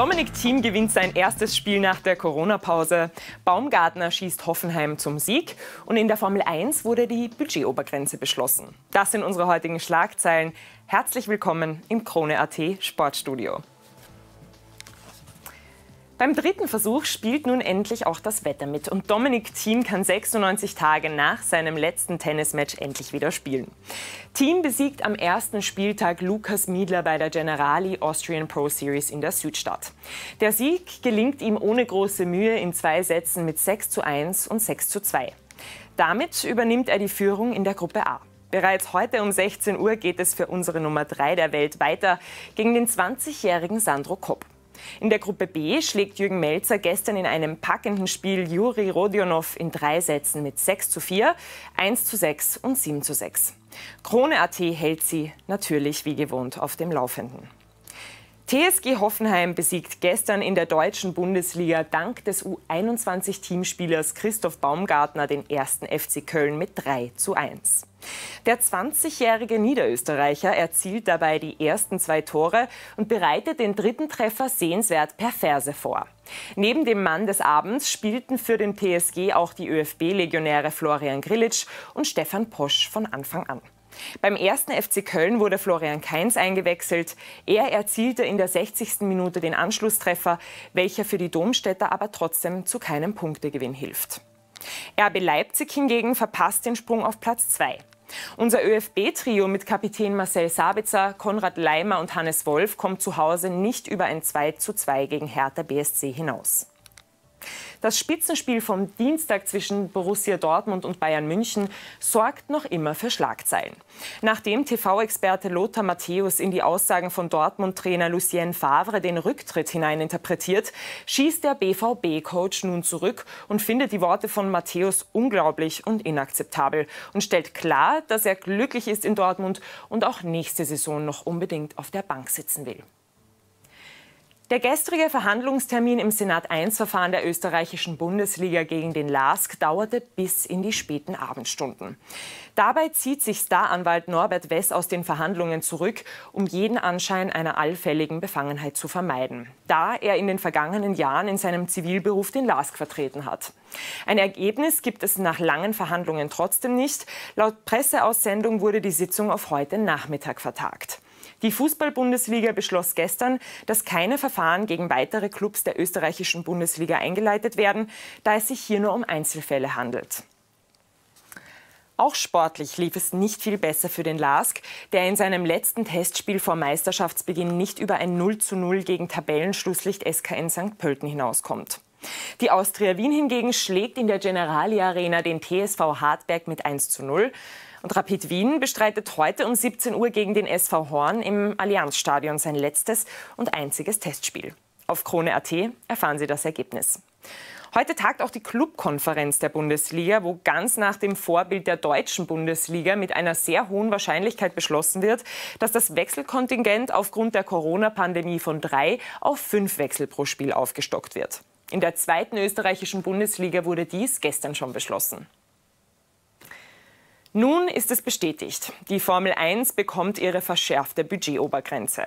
Dominik Thiem gewinnt sein erstes Spiel nach der Corona-Pause. Baumgartner schießt Hoffenheim zum Sieg. Und in der Formel 1 wurde die Budgetobergrenze beschlossen. Das sind unsere heutigen Schlagzeilen. Herzlich willkommen im Krone.at Sportstudio. Beim dritten Versuch spielt nun endlich auch das Wetter mit und Dominik Thiem kann 96 Tage nach seinem letzten Tennismatch endlich wieder spielen. Thiem besiegt am ersten Spieltag Lukas Miedler bei der Generali Austrian Pro Series in der Südstadt. Der Sieg gelingt ihm ohne große Mühe in zwei Sätzen mit 6 zu 1 und 6 zu 2. Damit übernimmt er die Führung in der Gruppe A. Bereits heute um 16 Uhr geht es für unsere Nummer 3 der Welt weiter gegen den 20-jährigen Sandro Kopp. In der Gruppe B schlägt Jürgen Melzer gestern in einem packenden Spiel Juri Rodionov in drei Sätzen mit 6 zu 4, 1 zu 6 und 7 zu 6. Krone.at hält sie natürlich wie gewohnt auf dem Laufenden. TSG Hoffenheim besiegt gestern in der deutschen Bundesliga dank des U21-Teamspielers Christoph Baumgartner den ersten FC Köln mit 3 zu 1. Der 20-jährige Niederösterreicher erzielt dabei die ersten zwei Tore und bereitet den dritten Treffer sehenswert per Ferse vor. Neben dem Mann des Abends spielten für den TSG auch die ÖFB-Legionäre Florian Grillitsch und Stefan Posch von Anfang an. Beim ersten FC Köln wurde Florian Kainz eingewechselt. Er erzielte in der 60. Minute den Anschlusstreffer, welcher für die Domstädter aber trotzdem zu keinem Punktegewinn hilft. RB Leipzig hingegen verpasst den Sprung auf Platz 2. Unser ÖFB-Trio mit Kapitän Marcel Sabitzer, Konrad Leimer und Hannes Wolf kommt zu Hause nicht über ein 2 zu 2 gegen Hertha BSC hinaus. Das Spitzenspiel vom Dienstag zwischen Borussia Dortmund und Bayern München sorgt noch immer für Schlagzeilen. Nachdem TV-Experte Lothar Matthäus in die Aussagen von Dortmund-Trainer Lucien Favre den Rücktritt hineininterpretiert, schießt der BVB-Coach nun zurück und findet die Worte von Matthäus unglaublich und inakzeptabel und stellt klar, dass er glücklich ist in Dortmund und auch nächste Saison noch unbedingt auf der Bank sitzen will. Der gestrige Verhandlungstermin im Senat 1-Verfahren der österreichischen Bundesliga gegen den LASK dauerte bis in die späten Abendstunden. Dabei zieht sich Staranwalt Norbert Wess aus den Verhandlungen zurück, um jeden Anschein einer allfälligen Befangenheit zu vermeiden, da er in den vergangenen Jahren in seinem Zivilberuf den LASK vertreten hat. Ein Ergebnis gibt es nach langen Verhandlungen trotzdem nicht. Laut Presseaussendung wurde die Sitzung auf heute Nachmittag vertagt. Die Fußball-Bundesliga beschloss gestern, dass keine Verfahren gegen weitere Clubs der österreichischen Bundesliga eingeleitet werden, da es sich hier nur um Einzelfälle handelt. Auch sportlich lief es nicht viel besser für den LASK, der in seinem letzten Testspiel vor Meisterschaftsbeginn nicht über ein 0 zu 0 gegen Tabellenschlusslicht SKN St. Pölten hinauskommt. Die Austria Wien hingegen schlägt in der Generali Arena den TSV Hartberg mit 1 zu 0. Und Rapid Wien bestreitet heute um 17 Uhr gegen den SV Horn im Allianzstadion sein letztes und einziges Testspiel. Auf Krone.at erfahren Sie das Ergebnis. Heute tagt auch die Clubkonferenz der Bundesliga, wo ganz nach dem Vorbild der deutschen Bundesliga mit einer sehr hohen Wahrscheinlichkeit beschlossen wird, dass das Wechselkontingent aufgrund der Corona-Pandemie von drei auf fünf Wechsel pro Spiel aufgestockt wird. In der zweiten österreichischen Bundesliga wurde dies gestern schon beschlossen. Nun ist es bestätigt. Die Formel 1 bekommt ihre verschärfte Budgetobergrenze.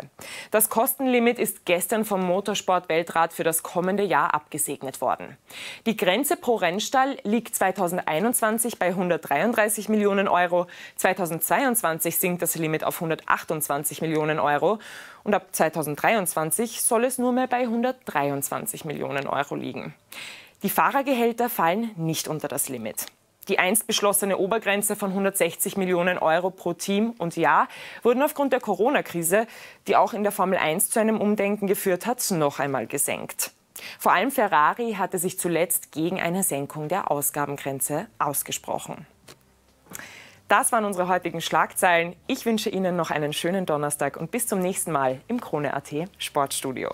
Das Kostenlimit ist gestern vom Motorsport-Weltrat für das kommende Jahr abgesegnet worden. Die Grenze pro Rennstall liegt 2021 bei 133 Millionen Euro. 2022 sinkt das Limit auf 128 Millionen Euro. Und ab 2023 soll es nur mehr bei 123 Millionen Euro liegen. Die Fahrergehälter fallen nicht unter das Limit. Die einst beschlossene Obergrenze von 160 Millionen Euro pro Team und Jahr wurden aufgrund der Corona-Krise, die auch in der Formel 1 zu einem Umdenken geführt hat, noch einmal gesenkt. Vor allem Ferrari hatte sich zuletzt gegen eine Senkung der Ausgabengrenze ausgesprochen. Das waren unsere heutigen Schlagzeilen. Ich wünsche Ihnen noch einen schönen Donnerstag und bis zum nächsten Mal im Krone.at Sportstudio.